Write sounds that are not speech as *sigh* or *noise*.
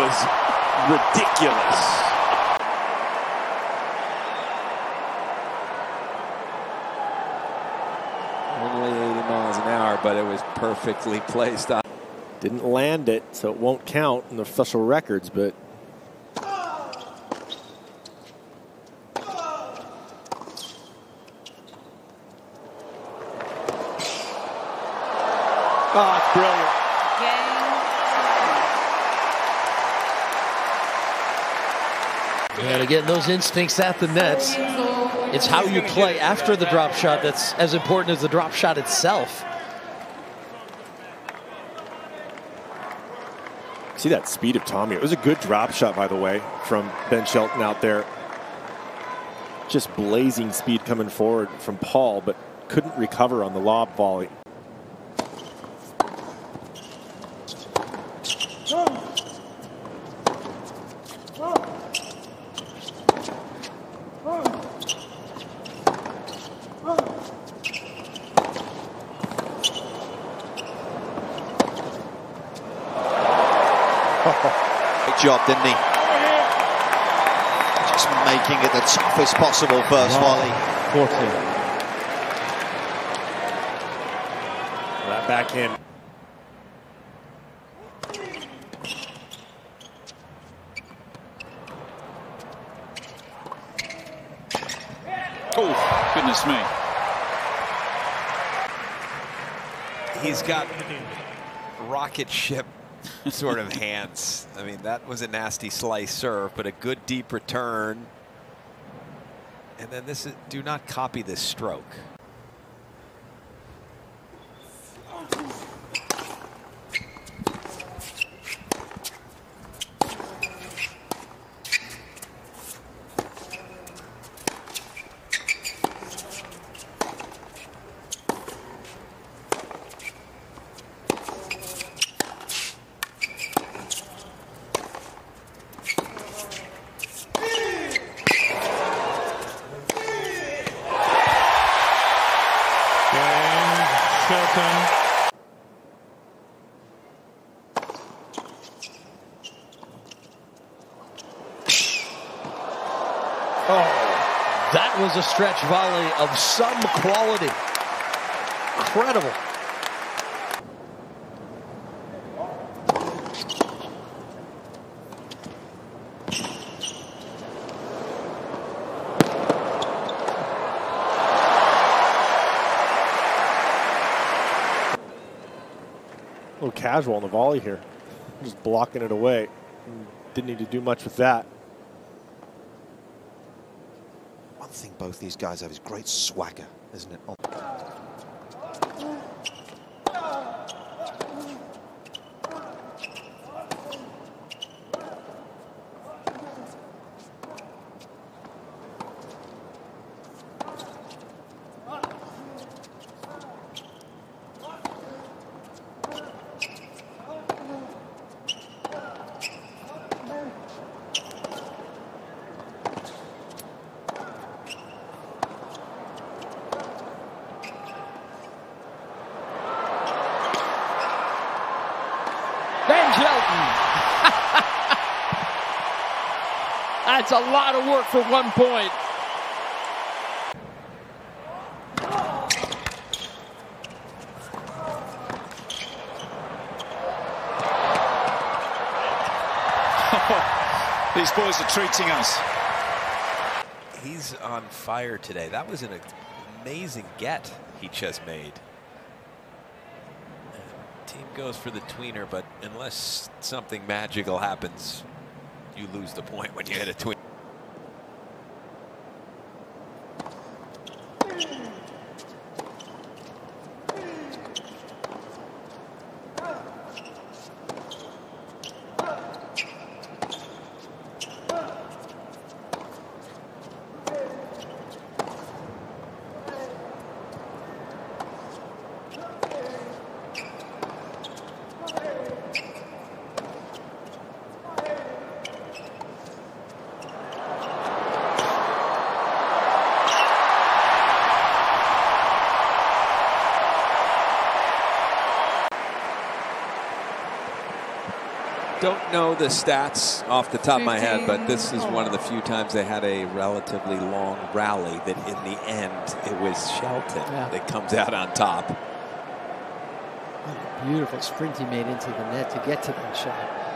ridiculous. Only 80 miles an hour, but it was perfectly placed on. Didn't land it, so it won't count in the official records, but Oh, it's brilliant. And again, those instincts at the nets. It's how you play after the drop shot that's as important as the drop shot itself. See that speed of Tommy. It was a good drop shot, by the way, from Ben Shelton out there. Just blazing speed coming forward from Paul, but couldn't recover on the lob volley. Good job, didn't he? Just making it the toughest possible first volley. 14. That back in. Oh, goodness me. He's got rocket ship *laughs* sort of hands. I mean, that was a nasty slice serve, but a good deep return. And then this is, do not copy this stroke. Shelton. Oh, that was a stretch volley of some quality. Incredible. A little casual on the volley here. Just blocking it away. Didn't need to do much with that. One thing both these guys have is great swagger, isn't it? Oh. Ben Shelton. That's a lot of work for one point. *laughs* These boys are treating us. He's on fire today. That was an amazing get he just made. Team goes for the tweener, but unless something magical happens, you lose the point when you hit a tween. Don't know the stats off the top of my head, but this is one of the few times they had a relatively long rally that in the end it was Shelton Yeah. that comes out on top. What a beautiful sprint he made into the net to get to that shot.